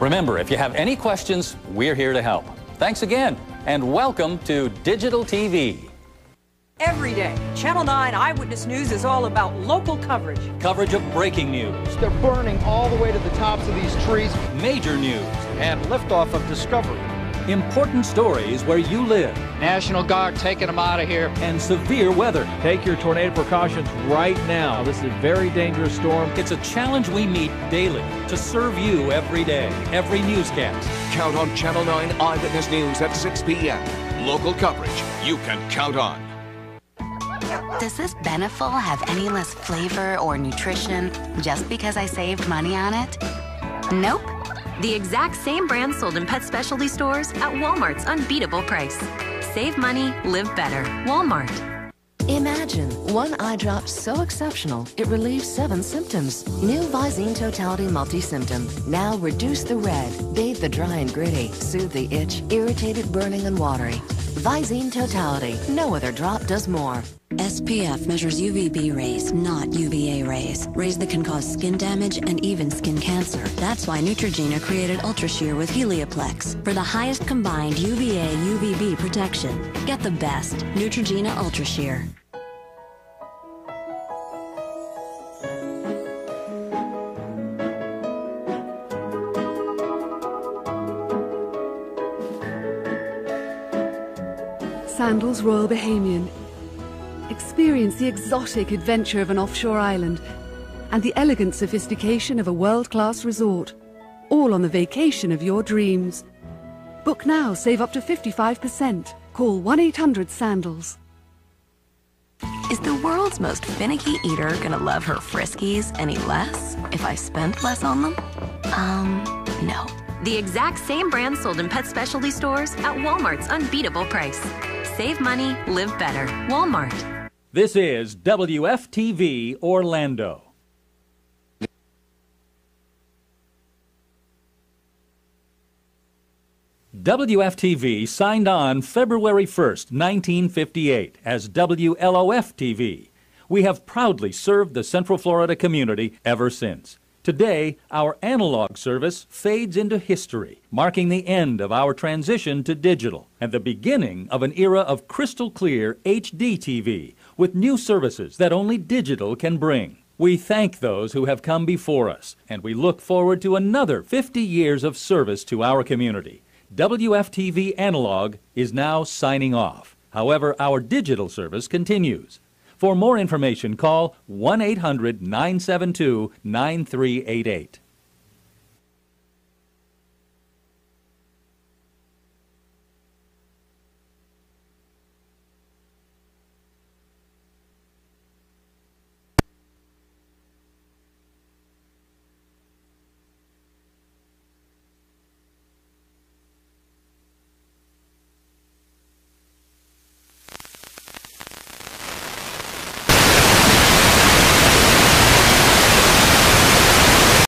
Remember, if you have any questions, we're here to help. Thanks again, and welcome to Digital TV. Every day, Channel 9 Eyewitness News is all about local coverage. Coverage of breaking news, They're burning all the way to the tops of these trees. major news, And liftoff of Discovery. Important stories where you live, National Guard taking them out of here. and severe weather. Take your tornado precautions right now. This is a very dangerous storm. It's a challenge we meet daily to serve you every day, every newscast. Count on Channel 9 Eyewitness News at 6 p.m. Local coverage you can count on. Does this Beneful have any less flavor or nutrition just because I saved money on it? Nope. The exact same brand sold in pet specialty stores at Walmart's unbeatable price. Save money, live better. Walmart. Imagine one eye drop so exceptional it relieves seven symptoms. New Visine Totality Multi-Symptom. Now reduce the red, bathe the dry and gritty, soothe the itch, irritated, burning, and watery. Visine Totality. No other drop does more. SPF measures UVB rays, not UVA rays. Rays that can cause skin damage and even skin cancer. That's why Neutrogena created Ultra Sheer with Helioplex for the highest combined UVA UVB protection. Get the best Neutrogena Ultra Sandals Royal Bahamian. Experience the exotic adventure of an offshore island and the elegant sophistication of a world-class resort, all on the vacation of your dreams. Book now, save up to 55%. Call 1-800-SANDALS. Is the world's most finicky eater gonna love her Friskies any less if I spend less on them? Um, no. The exact same brand sold in pet specialty stores at Walmart's unbeatable price. Save money, live better. Walmart. This is WFTV Orlando. WFTV signed on February 1st, 1958 as WLOF TV. We have proudly served the Central Florida community ever since. Today, our analog service fades into history, marking the end of our transition to digital and the beginning of an era of crystal clear HD TV with new services that only digital can bring. We thank those who have come before us, and we look forward to another 50 years of service to our community. WFTV Analog is now signing off. However, our digital service continues. For more information, call 1 800 972 9388.